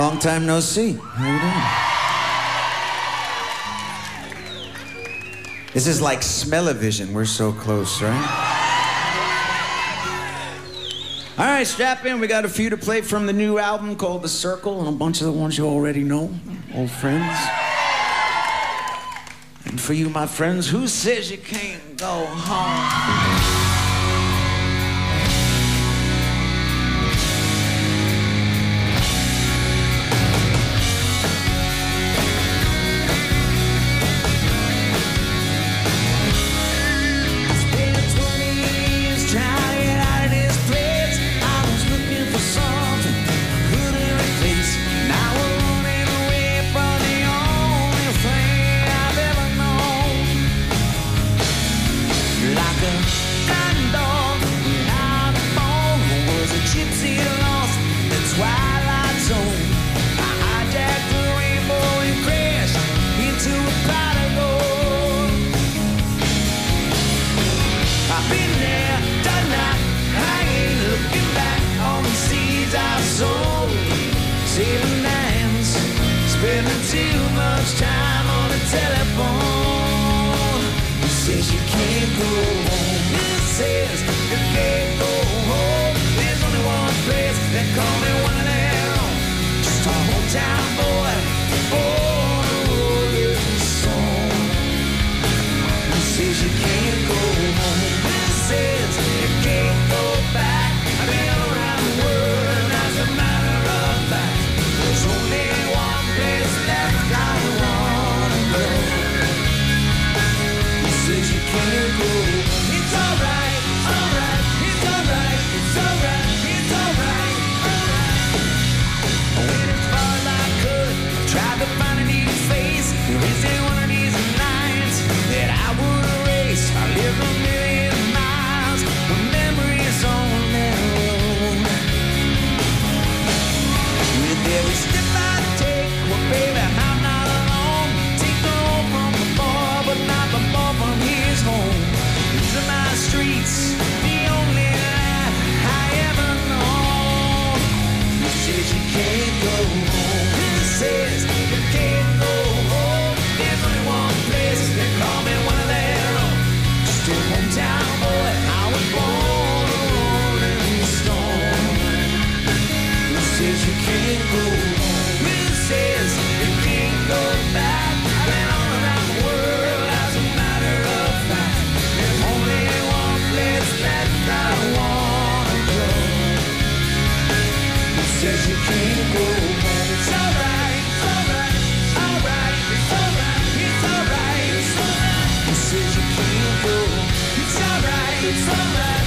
Long time no see. How you doing? This is like smell-o-vision. We're so close, right? All right, strap in. We got a few to play from the new album called The Circle and a bunch of the ones you already know, old friends. And for you, my friends, who says you can't go home? need somebody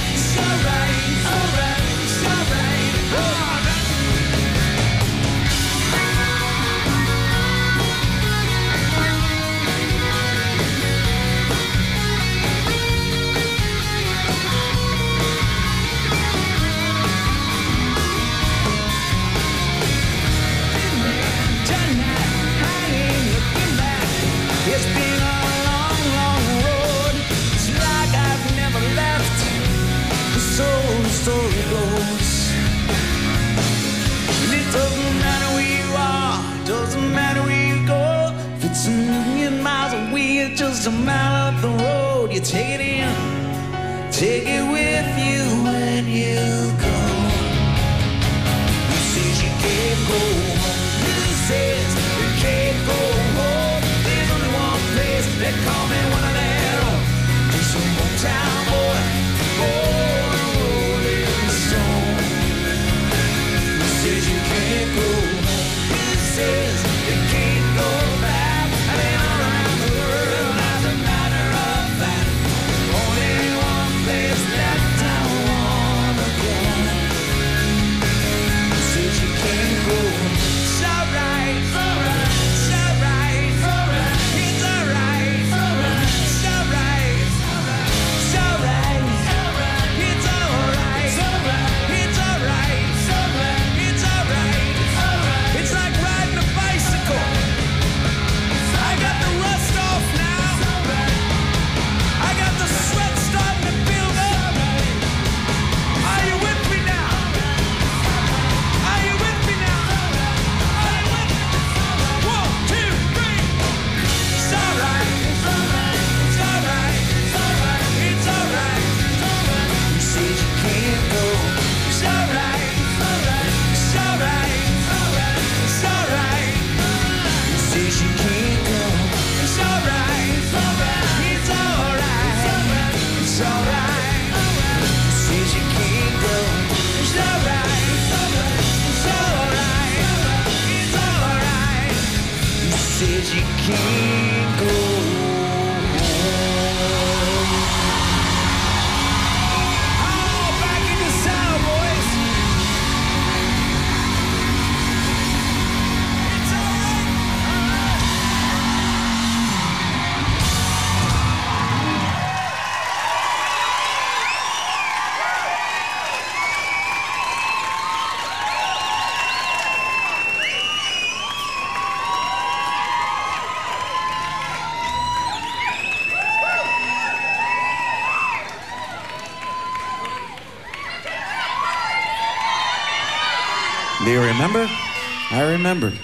remembered.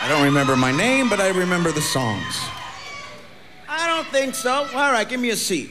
I don't remember my name, but I remember the songs. I don't think so. All right, give me a seat.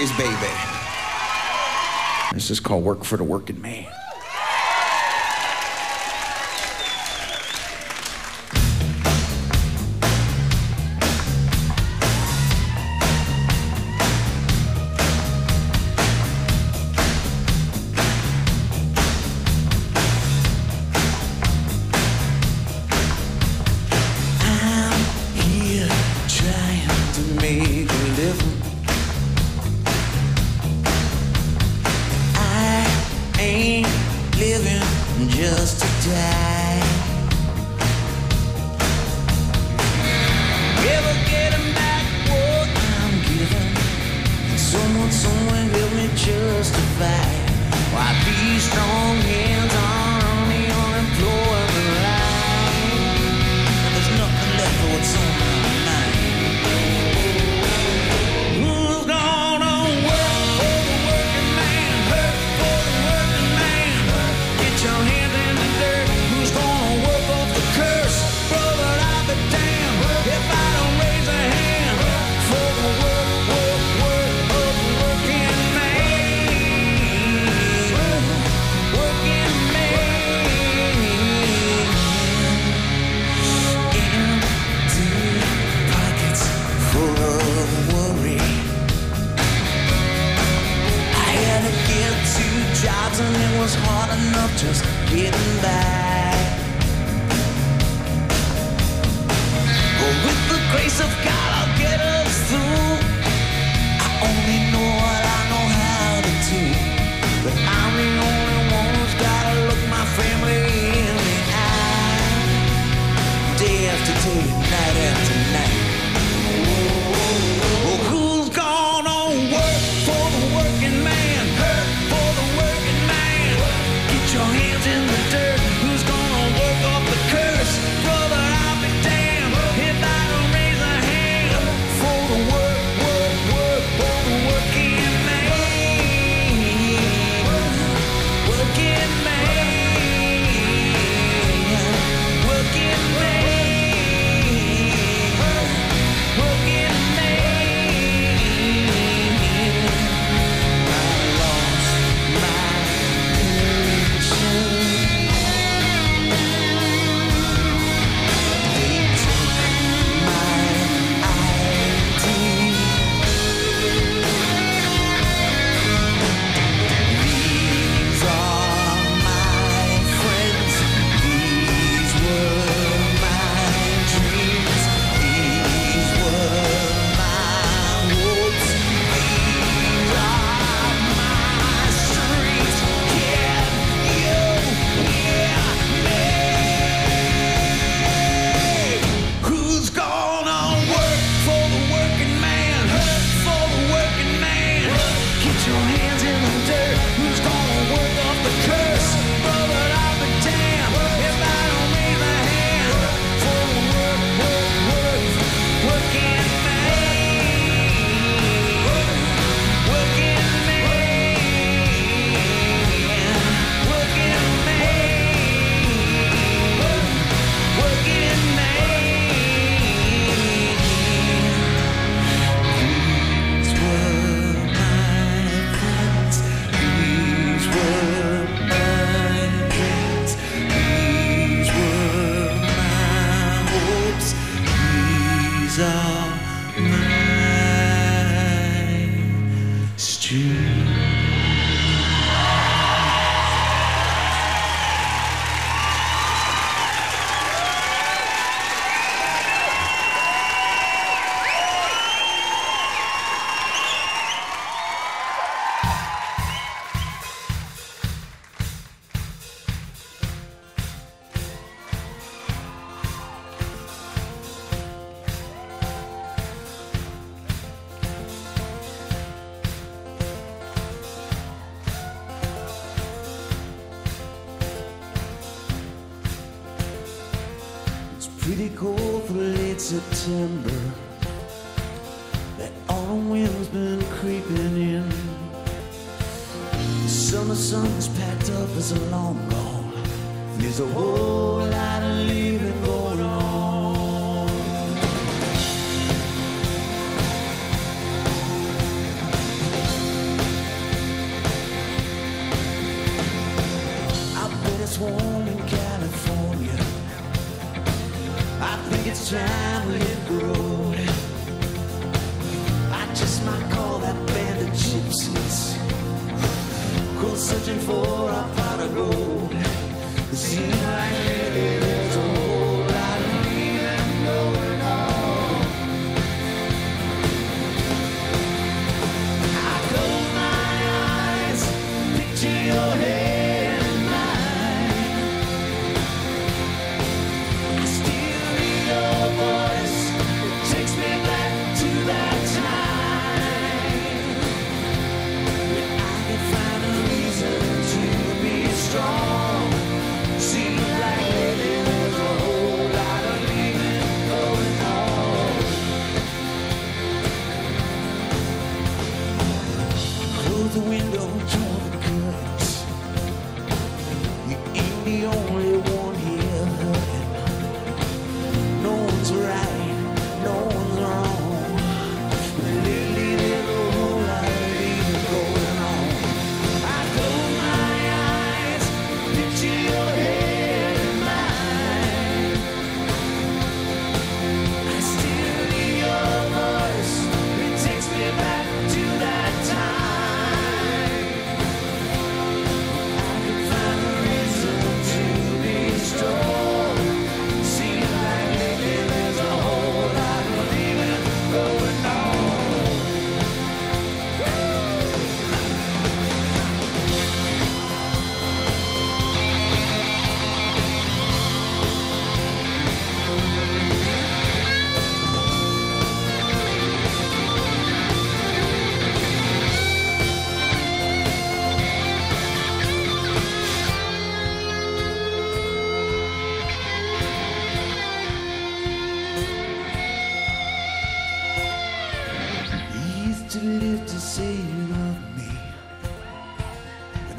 this baby. This is called Work for the Working Man. Are my streets.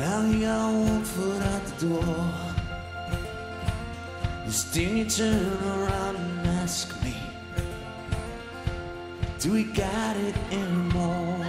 Now you one foot out the door. Still, you turn around and ask me, Do we got it anymore?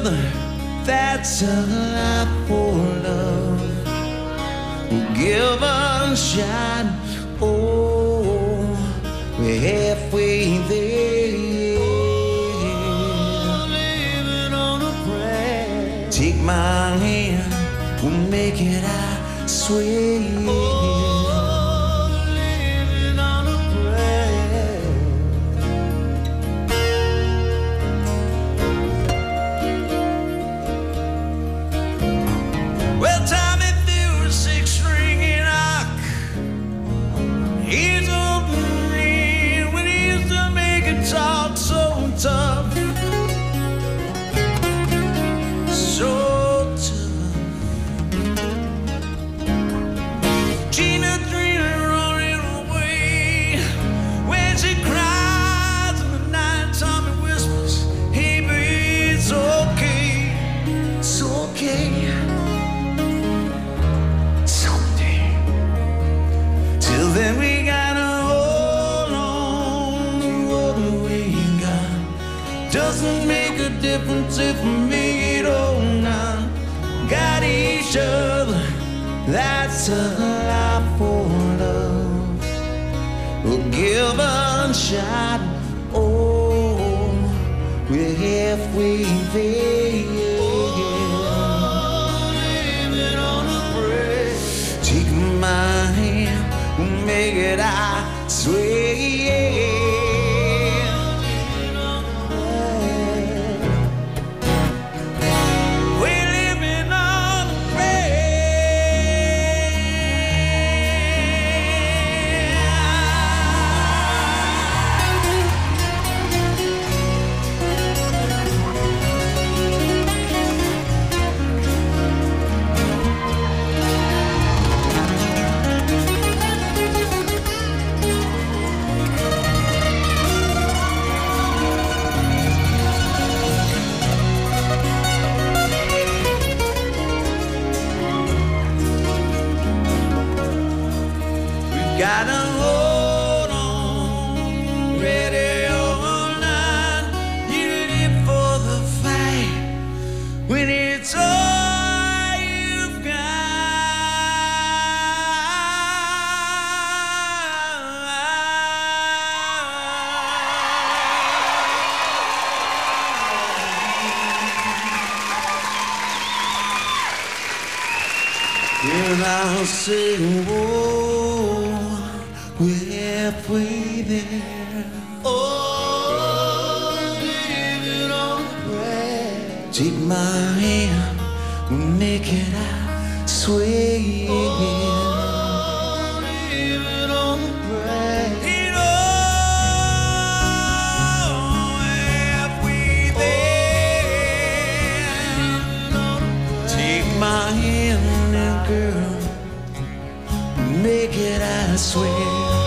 brother, that's a life for love. Give and shine, oh, we're halfway there. Oh, living on a prayer. Take my hand, we'll make it, I swear. Oh. If we it or not. Got each other, that's a lot for love. We'll give a shot. Oh, we're halfway there. living on a prayer. Take my hand, we'll make it. I Make it, I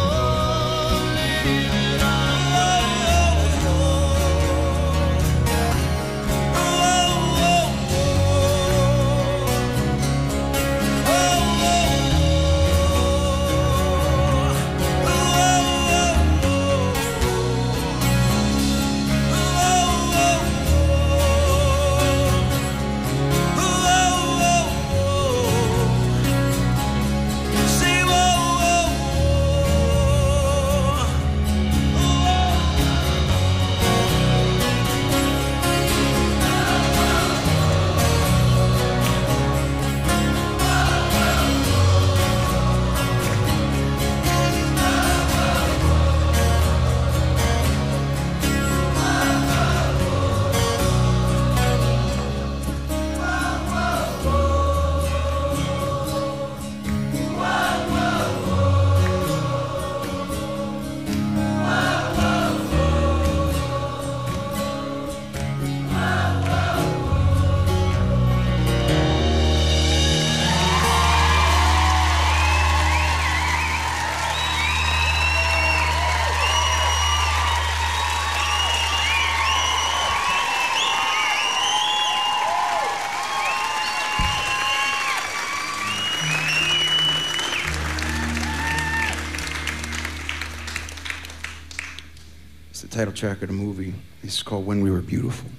title track of the movie. It's called When We Were Beautiful.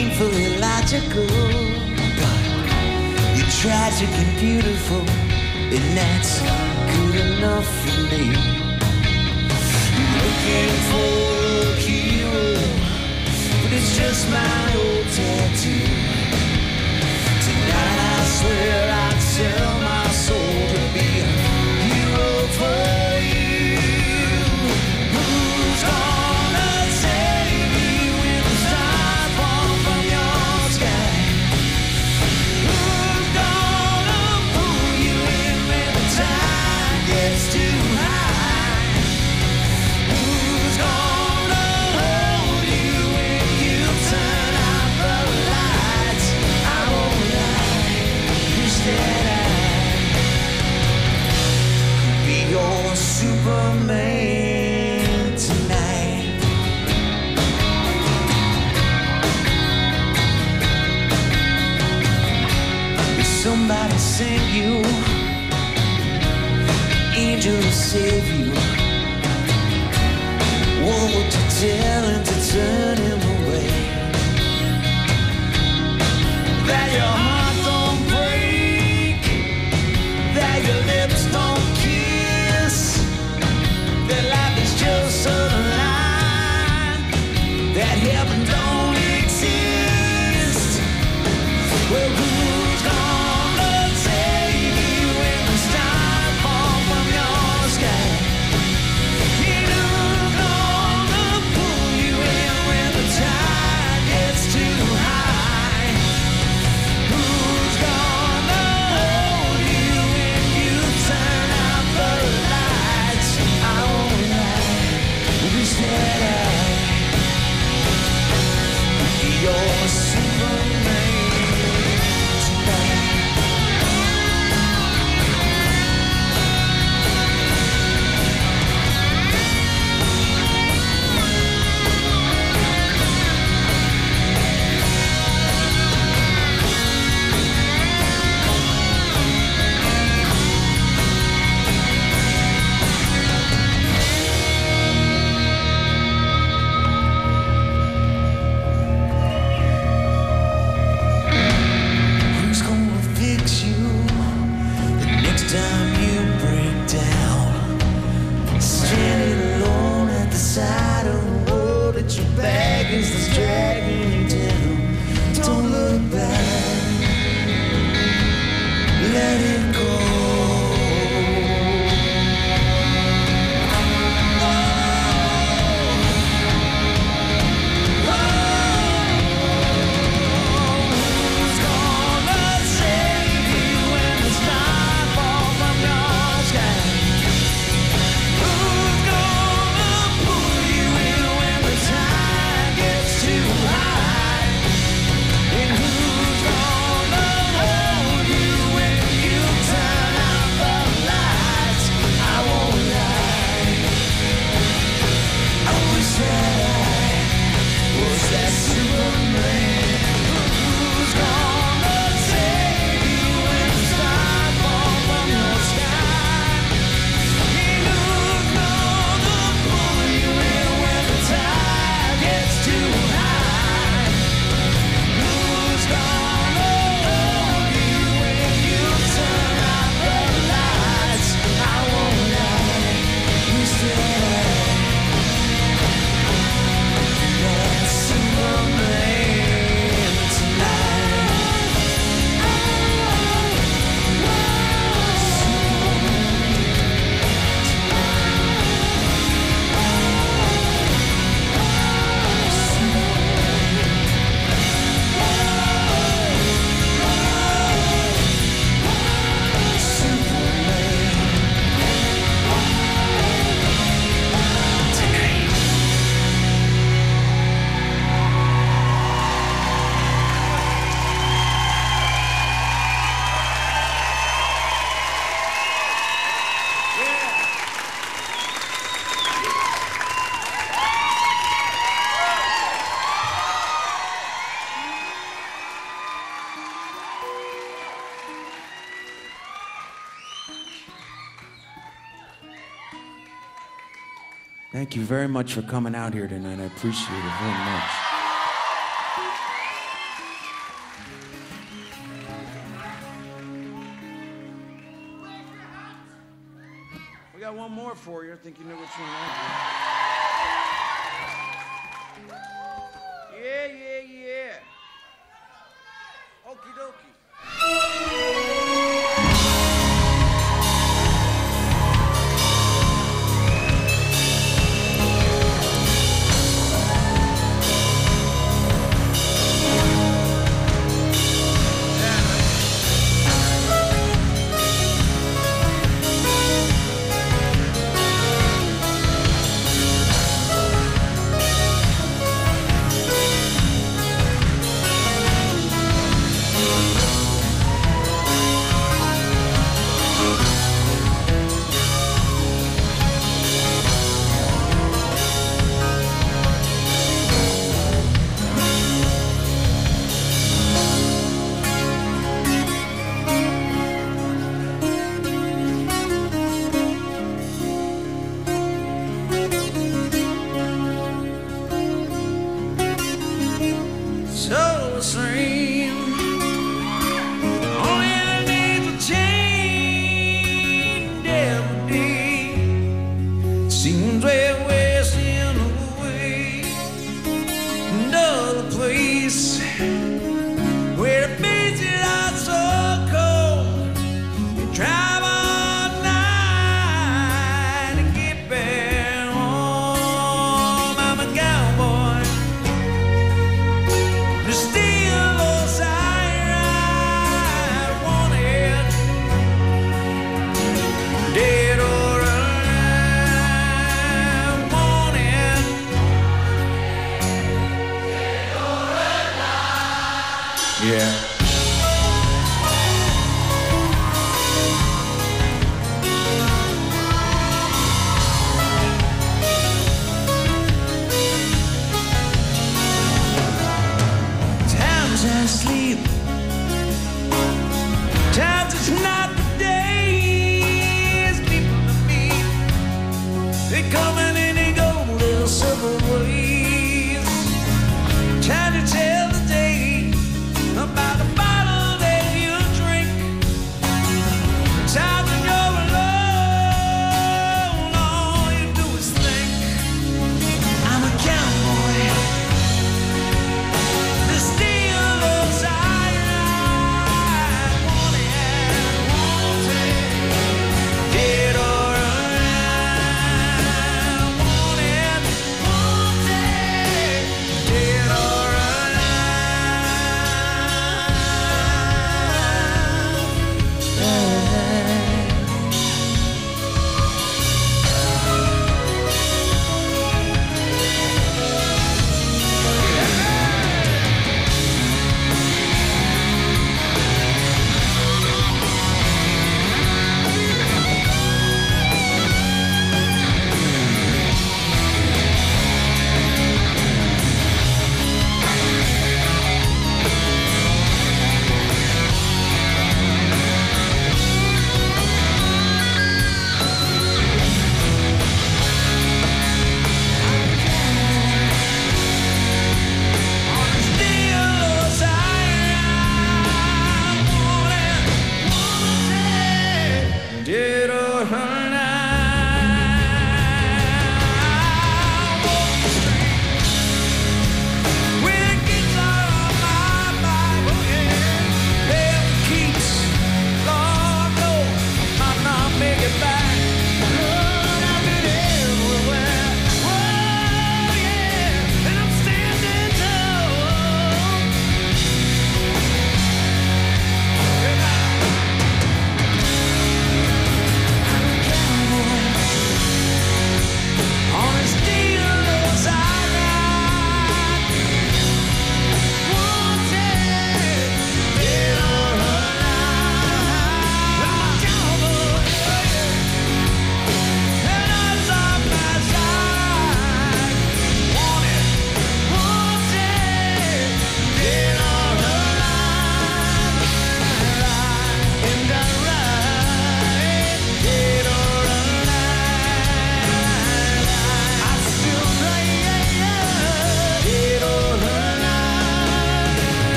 painfully logical. But you're tragic and beautiful, and that's good enough for me. Looking for a hero, but it's just my old tattoo. Tonight I swear I'd sell my soul to be a hero for. you. angel to save you. What to tell him to turn him away? That your much for coming out here tonight. I appreciate it very much. We got one more for you. I think you know which one that is.